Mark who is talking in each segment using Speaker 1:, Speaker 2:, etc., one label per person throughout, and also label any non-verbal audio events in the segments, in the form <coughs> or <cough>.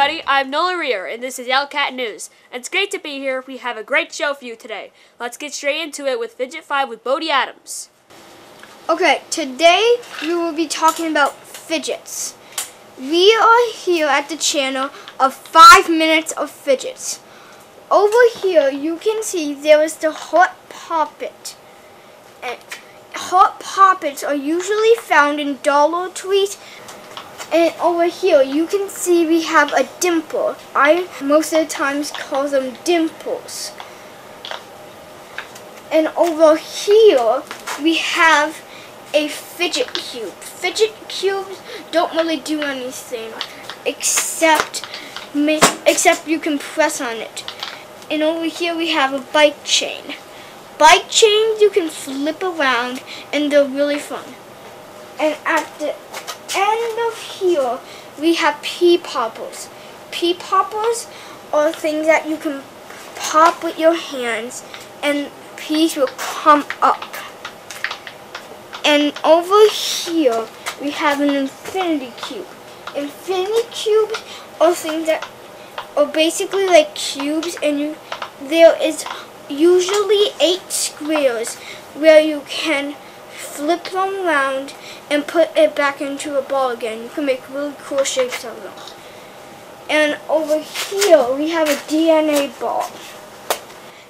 Speaker 1: everybody. I'm Nola Rear, and this is Yellowcat News. It's great to be here. We have a great show for you today. Let's get straight into it with Fidget 5 with Bodie Adams.
Speaker 2: Okay, today we will be talking about fidgets. We are here at the channel of 5 Minutes of Fidgets. Over here, you can see there is the Hot Poppet. And Hot Poppets are usually found in Dollar Trees and over here, you can see we have a dimple. I most of the times call them dimples. And over here, we have a fidget cube. Fidget cubes don't really do anything except except you can press on it. And over here we have a bike chain. Bike chains you can flip around and they're really fun. And at the end of here, we have pea poppers. Pea poppers are things that you can pop with your hands and peas will come up. And over here, we have an infinity cube. Infinity cubes are things that are basically like cubes and you, there is usually eight squares where you can flip them around and put it back into a ball again. You can make really cool shapes out of them. And over here we have a DNA ball.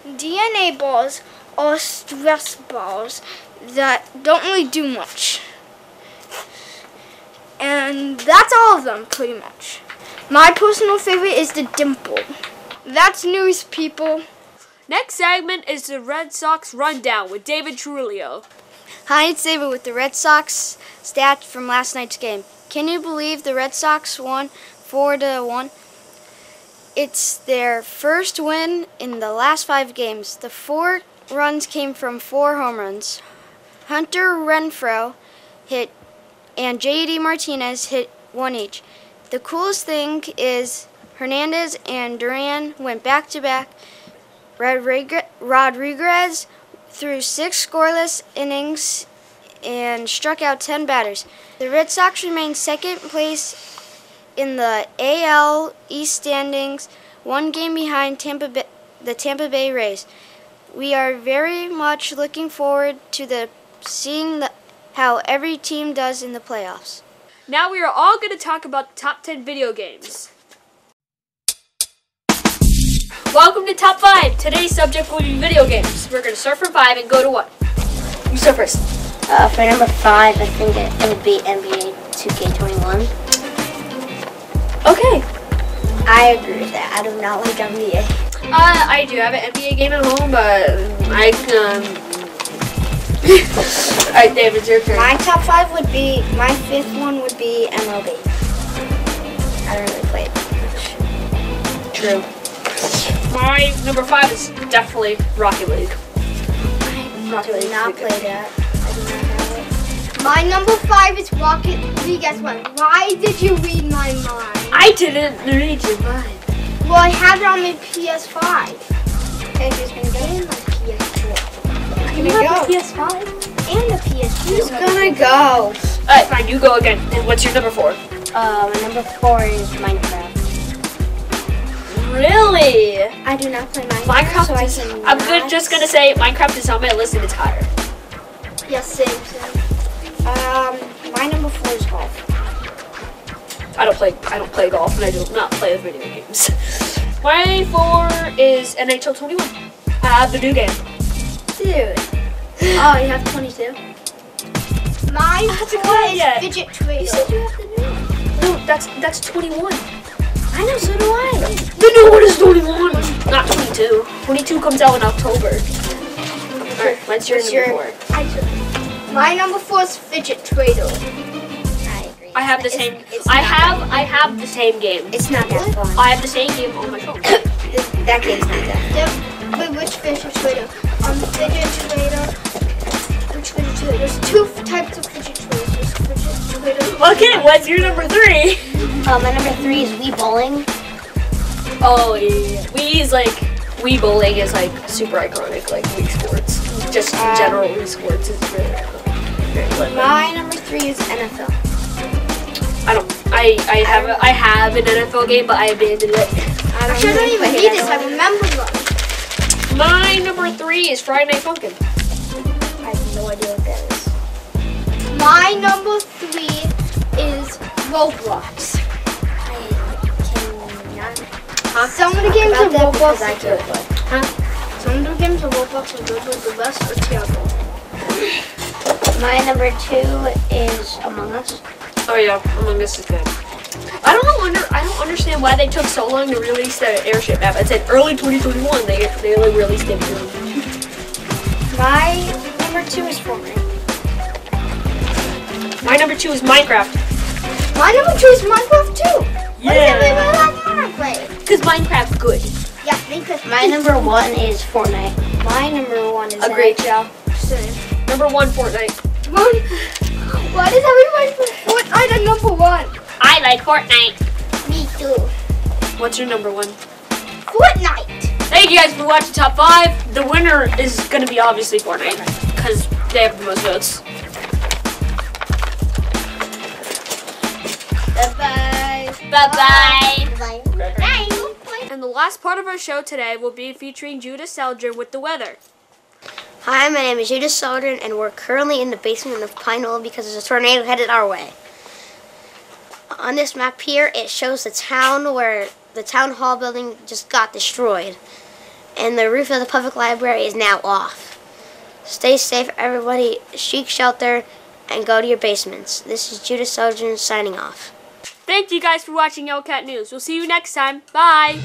Speaker 2: DNA balls are stress balls that don't really do much. And that's all of them, pretty much. My personal favorite is the dimple. That's news, people.
Speaker 1: Next segment is the Red Sox Rundown with David Trulio.
Speaker 3: Hi, it's David with the Red Sox stats from last night's game. Can you believe the Red Sox won 4 to 1? It's their first win in the last five games. The four runs came from four home runs. Hunter Renfroe hit and JD Martinez hit one each. The coolest thing is Hernandez and Duran went back to back. Rodriguez threw six scoreless innings and struck out 10 batters. The Red Sox remain second place in the AL East standings, one game behind Tampa the Tampa Bay Rays. We are very much looking forward to the seeing the, how every team does in the playoffs.
Speaker 1: Now we are all going to talk about the top 10 video games. Welcome to Top 5. Today's subject will be video games. We're going to start from 5 and go to 1. You start first.
Speaker 4: Uh, for number 5, I think it, would be NBA 2K21.
Speaker 1: Okay.
Speaker 4: I agree with that. I do not like NBA.
Speaker 1: Uh, I do have an NBA game at home, but I, um... <laughs> Alright, David, your turn.
Speaker 4: My top 5 would be, my fifth one would be MLB. I don't really play it much.
Speaker 1: True. My number five is definitely Rocket League.
Speaker 4: Rocket League. Not play that. I do not have
Speaker 2: it. My number five is Rocket League. Guess what? Why did you read my mind?
Speaker 1: I didn't read your mind.
Speaker 2: Well, I have it on my PS5.
Speaker 4: And who's gonna go? And my PS4.
Speaker 2: You have go. PS5 and the PS4.
Speaker 4: Who's gonna go?
Speaker 1: Alright, fine. You go again. And what's your number four?
Speaker 4: Uh, my number four is Minecraft.
Speaker 1: Really?
Speaker 4: I do not play Minecraft.
Speaker 1: Minecraft so is, I'm good, just gonna say Minecraft is on my list and it's higher.
Speaker 2: Yes, same, same.
Speaker 4: Um, my number four is golf.
Speaker 1: I don't play. I don't play golf, and I do not play video games. <laughs> my four is NHL 21. I have the new game.
Speaker 2: Dude. <gasps> oh, you have 22. My four is yet. Fidget Trader.
Speaker 4: You said you have the new.
Speaker 1: No, that's that's 21.
Speaker 4: I know, so do I.
Speaker 1: The new one is 21, not 22. 22 comes out in October. Alright, what's your what's number your, four?
Speaker 2: I, my number four is Fidget Trader.
Speaker 4: I agree.
Speaker 1: I have the it's, same. It's I have. Fun. I have the same game.
Speaker 4: It's not that fun.
Speaker 1: I have the same game on my phone. <coughs>
Speaker 4: that game's not that.
Speaker 2: Yep. Wait, which Fidget Trader? Um, Fidget Trader. Which Fidget Trader? There's two types of Fidget Traders. There's Fidget Trader.
Speaker 1: Okay, what's your number three? <laughs>
Speaker 4: Um, my number three is Wii Bowling.
Speaker 1: Oh yeah, Wii is like Wii Bowling is like super iconic, like Wii Sports. Just in um, general, Wii Sports is really,
Speaker 4: very My number three is NFL.
Speaker 1: I don't. I I I have a, I have an NFL game, but I abandoned it.
Speaker 4: I don't,
Speaker 2: Actually, I don't even need this. I remember them.
Speaker 1: My number three is Friday Night Funkin'.
Speaker 4: I have no idea what that is.
Speaker 2: My number three is Roblox.
Speaker 4: I
Speaker 2: Some of the games
Speaker 4: about that
Speaker 2: Roblox
Speaker 4: because I
Speaker 2: are good.
Speaker 4: can't play.
Speaker 2: Some of the games of Roblox are good, but the rest are terrible.
Speaker 4: My number two is Among Us.
Speaker 1: Oh yeah, Among Us is good. I don't know. Under, I don't understand why they took so long to release the airship map. It said early 2021. They they like released it.
Speaker 4: My number two is Fortnite.
Speaker 1: My number two is Minecraft.
Speaker 2: My number two is Minecraft too. What everyone Minecraft?
Speaker 1: Because Minecraft's good.
Speaker 2: Yeah, Minecraft.
Speaker 4: My number one is Fortnite. My number one is
Speaker 1: Agreed.
Speaker 4: NHL.
Speaker 2: Same.
Speaker 1: Number one, Fortnite.
Speaker 2: One. Why does everybody put Fortnite at number one?
Speaker 1: I like Fortnite.
Speaker 2: Me too.
Speaker 1: What's your number one?
Speaker 2: Fortnite.
Speaker 1: Thank you guys for watching Top 5. The winner is going to be obviously Fortnite because they have the most votes.
Speaker 2: Bye bye.
Speaker 1: Bye-bye. And the last part of our show today will be featuring Judah Selger with the weather.
Speaker 5: Hi, my name is Judith Soldern, and we're currently in the basement of Pine Knoll because there's a tornado headed our way. On this map here, it shows the town where the town hall building just got destroyed, and the roof of the public library is now off. Stay safe, everybody. Seek shelter and go to your basements. This is Judith Soldern signing off.
Speaker 1: Thank you guys for watching Yellowcat News. We'll see you next time. Bye.